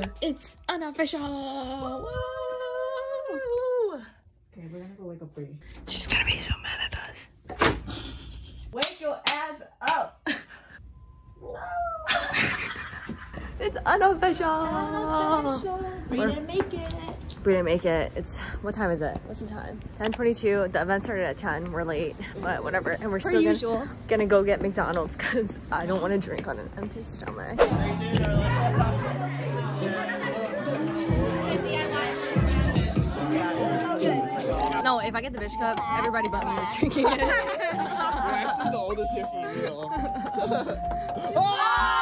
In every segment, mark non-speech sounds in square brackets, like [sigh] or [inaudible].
YouTube. It's unofficial. Woo! Okay, we're gonna go wake up Bree. She's gonna be so mad at us. Wake your ass up! [laughs] It's unofficial. We We're- didn't make it. We didn't make it. It's what time is it? What's the time? 10:22. The event started at 10. We're late, but whatever. And we're still gonna, gonna go get McDonald's because I don't want to drink on an empty stomach. No, if I get the bitch cup, everybody but me is drinking it. The oldest here for real. Other.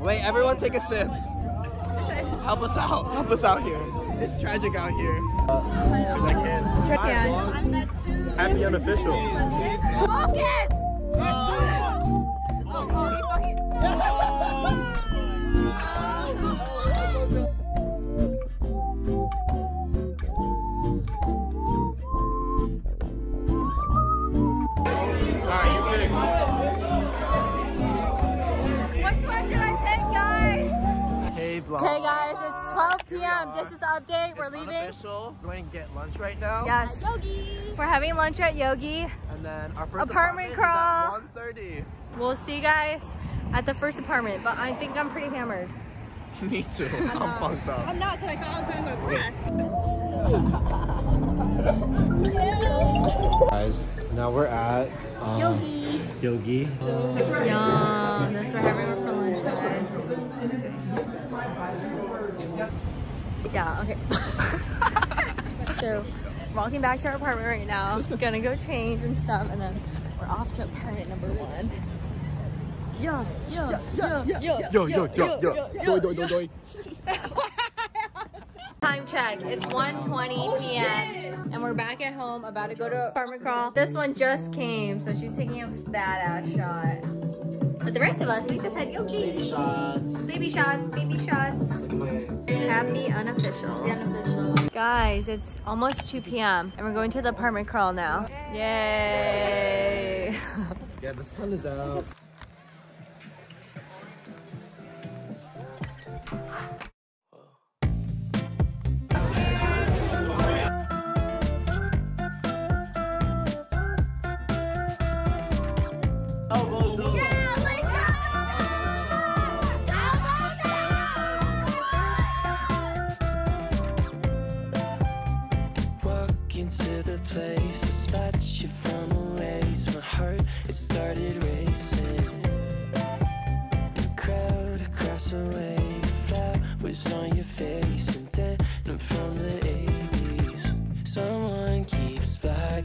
Wait, everyone take a sip. Help us out, help us out here. It's tragic out here. I can't. Happy unofficial. Which p.m. This is the update. We're leaving. Unofficial. We're going to get lunch right now. Yes. Yogi. We're having lunch at Yogi. And then our first Apartment apartment, crawl. is 1.30. We'll see you guys at the first apartment, but I think I'm pretty hammered. [laughs] Me too. I'm punked up. I'm not because I thought I was going to class. [laughs] Guys, now we're at um, Yogi. Yogi. Yum. That's what we're having for lunch, guys. Yeah, okay. [laughs] so, walking back to our apartment right now. Gonna go change and stuff, and then we're off to apartment number one. Yeah, yeah, yeah, yeah, yeah, Yo, yo, yo, yo. Doi, doi, doi, doi. [laughs] Time check. It's 1:20 p.m. and we're back at home, about to go to apartment crawl. This one just came, so she's taking a badass shot. But the rest of us, we just had yogi. Baby shots. Baby shots. Baby shots. Happy unofficial. unofficial. Guys, it's almost 2 p.m. and we're going to the apartment crawl now. Yay! [laughs] Yeah, the sun is out.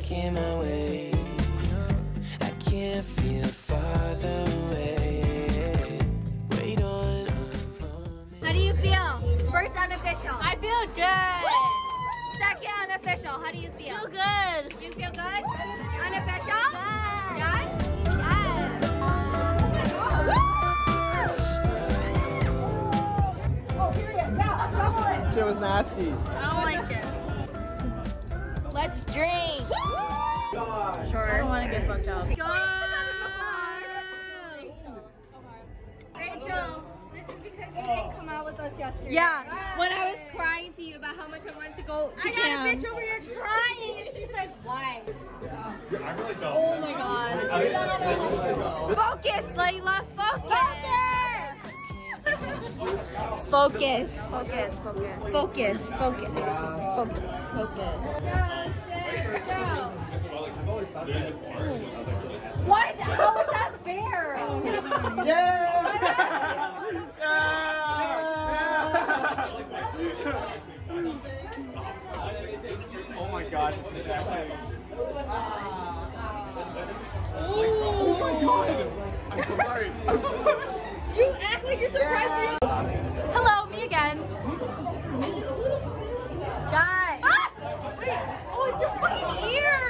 Blocking my way. I can't feel farther away. Wait on. How do you feel? First unofficial. I feel good. Second unofficial. How do you feel? Feel good. You feel good? Unofficial? Yes. Yes. Shit was nasty. I don't like it. Let's drink. Sure. I don't want to get fucked up. Rachel, this is because you didn't come out with us yesterday. Yeah. When I was crying to you about how much I wanted to go to I got a bitch over here crying and she says, why? Yeah. I really don't. Oh my god. Focus, Layla. [laughs] Focus. Focus. Focus, focus. Focus. Focus. Focus. What? How is that fair? [laughs] Yeah. Oh my god. Oh my god. I'm so sorry. I'm so sorry. You act like you're surprised. Hello, me again. Guys. Ah! Wait. Oh, it's your fucking ears.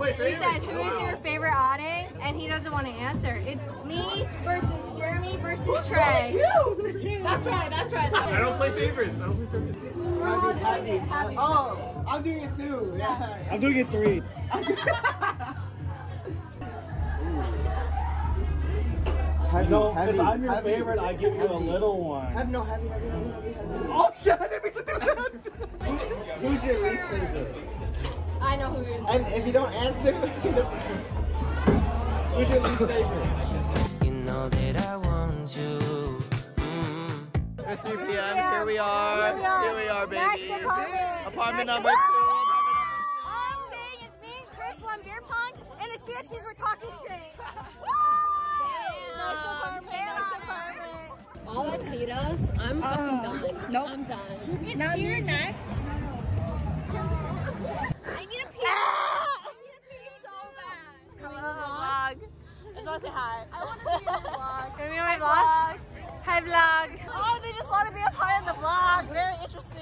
I thought the ceiling was dripping water. We asked them us. We said, who is your favorite outing? And he doesn't want to answer. It's me versus Jeremy versus Trey. That's right, that's right. That's I don't play favorites. I don't play favorites. all doing it, happy. Oh, I'm doing it too. Yeah. I'm doing it three. [laughs] Have no, because I'm your favorite, I give you a little one. Have no heavy, heavy, heavy, heavy, heavy. Oh [laughs] shit! I didn't mean to do that. Who's your least favorite? I know who it is. And if you don't answer, [laughs] he doesn't. Who's your least favorite? You know that I want you. Mm. It's 3 p.m. Here we are. Here we are. Here we are, baby. Next apartment. Apartment Next number two. I'm saying it's me and Chris won beer pong, and as soon were talking straight. [laughs] Nice apartment, nice apartment. All the potatoes. I'm fucking done. Nope. I'm done. Now you're next. I need. I need a pee so bad. Hello, vlog. I just want to say hi. I want to be in the vlog. Gonna be on my vlog? Hi vlog. Oh, they just want to be a part of the vlog. Very interesting.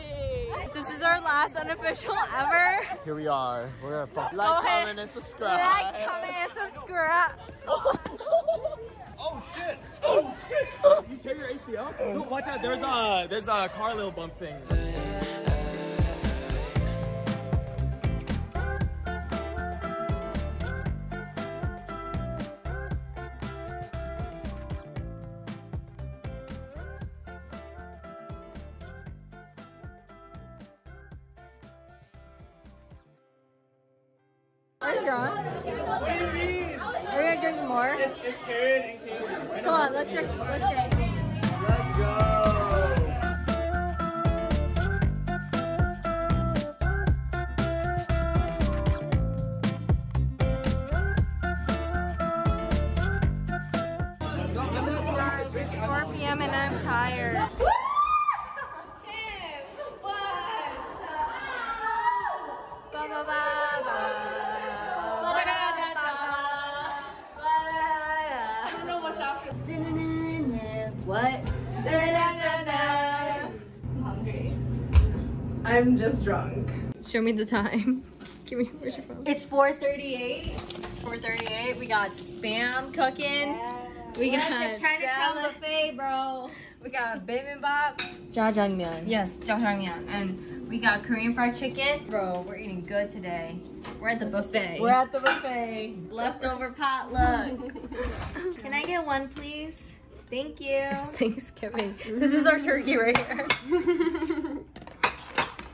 This is our last unofficial ever. Here we are. We're gonna like, ahead. comment, and subscribe. Like, comment, and subscribe. Oh, oh shit! Oh shit! You tear your ACL? Watch out, there's a there's a car little bump thing. Are you drunk? What do you mean? Are we gonna drink more? It's and Katie. Come on, let's drink. Let's drink. Let's go! Guys, it's 4 p.m. and I'm tired. I'm just drunk. Show me the time. [laughs] Give me, where's your phone? It's 4:38. 4.38. We got spam cooking. We We're got at the Chinatown salad. buffet, bro. We got bibimbap. Jajangmyeon. Yes, jjajangmyeon. And we got Korean fried chicken. Bro, we're eating good today. We're at the buffet. We're at the buffet. leftover potluck. [laughs] Can I get one, please? Thank you. It's [laughs] Thanksgiving. This is our turkey right here.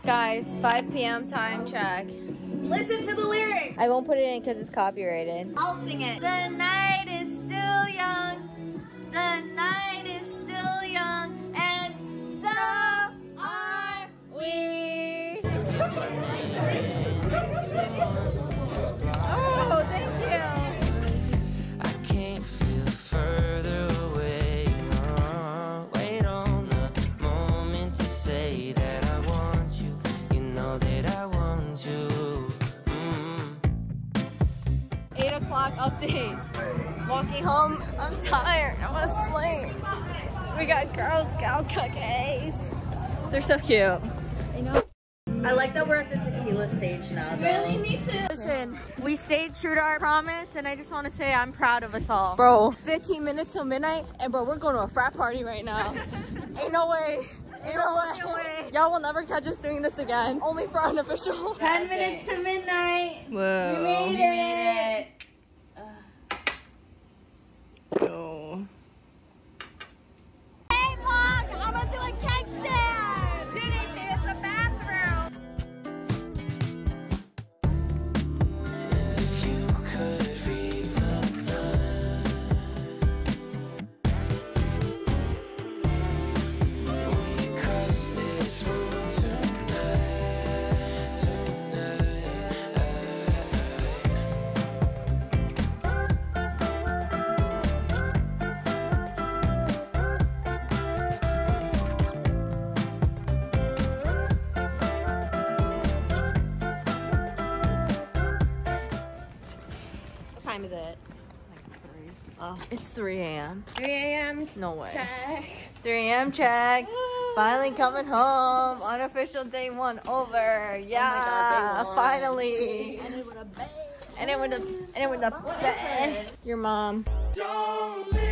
Guys, 5 p.m. time check. Listen to the lyrics. I won't put it in because it's copyrighted. I'll sing it. The night is still young. The night is still young. And so are We. [laughs] Oh, thank you. O'clock. Walking home, I'm tired. I want to sleep. We got Girl Scout cookies. They're so cute. I know. I like that we're at the tequila stage now. Though. me too. Listen, we stayed true to our promise, and I just want to say I'm proud of us all. Bro, 15 minutes till midnight, and bro, we're going to a frat party right now. [laughs] Ain't no way. Ain't no way. way. Y'all will never catch us doing this again. Only for unofficial. 10 minutes to midnight. Whoa. We made it. Hey, time is it? Oh, it's 3 a.m. 3 a.m. No way. Check. 3 a.m. check. Ah. Finally coming home. Unofficial day one over. Oh yeah, God, day one. finally. And it went up, and it went up. Your mom. Don't leave.